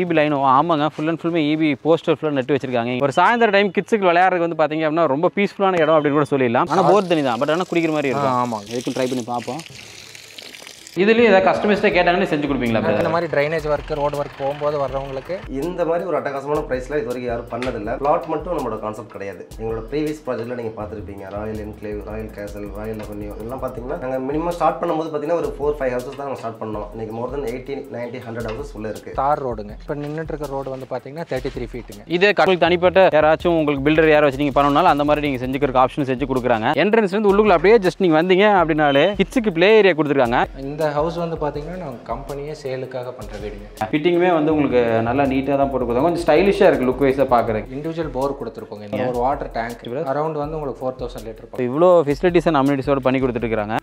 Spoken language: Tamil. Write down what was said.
இபி லைன் ஆமாங்க. ஃபுல் அண்ட் ஃபுல்லுமே இபி போஸ்டர் ஃபுல்லாக நட்டு வச்சிருக்காங்க. ஒரு சாயந்தர டைம் கிட்ஸுக்கு விளையாடுறதுக்கு வந்து பார்த்தீங்க அப்படின்னா ரொம்ப பீஸ்ஃபுல்லான இடம் அப்படின்னு கூட சொல்லிடலாம். ஆனால் போர் தண்ணி தான். பட் ஆனால் குடிக்கிற மாதிரி இருக்கும். ஆமாங்க. எதுக்கும் ட்ரை பண்ணி பார்ப்போம். இதுலேயும் ஏதாவது கஸ்டமைஸ்டாக கேட்டாங்கன்னு செஞ்சு கொடுப்பீங்களா? இந்த மாதிரி ட்ரைனேஜ் ஒர்க் ரோடு ஒர்க் போகும்போது வர்றவங்களுக்கு இந்த மாதிரி ஒரு அட்டகாசமான ப்ரைஸில் இது வரைக்கும் யாரும் பண்ணதில்லை. பிளாட் மட்டும் நம்மளோட கான்செப்ட் கிடையாது. எங்களோட ப்ரீவியஸ் ப்ராஜெக்ட்டில் நீங்கள் பார்த்துருப்பீங்க. Royal enclave royal castle royal avenue இதெல்லாம் பார்த்தீங்கன்னா நாங்கள் மினிமம் ஸ்டார்ட் பண்ணும்போது பார்த்தீங்கன்னா ஒரு ஃபோர் ஃபைவ் ஹவுசஸ் தான் நாங்கள் ஸ்டார்ட் பண்ணோம். இன்னைக்கு more then eighty ninety hundred houses உள்ள இருக்குது தார் ரோடுங்க. இப்போ நின்றுட்டு இருக்க ரோடு வந்து பார்த்தீங்கன்னா தேர்ட்டி த்ரீ ஃபீட்டுங்க இதே உங்களுக்கு தனிப்பட்ட யாராச்சும் உங்களுக்கு பில்டர் யாரை வச்சு நீங்கள் பண்ணணும்னாலும் அந்த மாதிரி நீங்கள் செஞ்சுக்கிறதுக்கு ஆப்ஷன் செஞ்சு கொடுக்குறாங்க. என்ட்ரன்ஸ் வந்து உள்ளுக்குள்ள அப்படியே ஜஸ்ட் நீங்கள் வந்தீங்க அப்படின்னாலே கிட்ஸுக்கு ப்ளே ஏரியா கொடுத்துருக்காங்க. இந்த ஹவுஸ் வந்து பார்த்தீங்கன்னா நாங்கள் கம்பெனியே சேலுக்காக பண்ணுற வீடுங்க. ஃபிட்டிங்குமே வந்து உங்களுக்கு நல்லா நீட்டாக தான் போட்டு கொடுத்தாங்க. கொஞ்சம் ஸ்டைலிஷாக இருக்குது லுக் வைஸாக பார்க்குறதுக்கு இண்டிவிஜுவல் போர் கொடுத்துருப்போங்க இந்த ஒரு வாட்டர் டேங்க் அரௌண்ட் வந்து உங்களுக்கு ஃபோர் தௌசண்ட் லிட்டர் இவ்வளோ ஃபெசிலிட்டிஸ் அண்ட் அம்யூனிட்டிஸோட பண்ணி கொடுத்துட்டு இருக்காங்க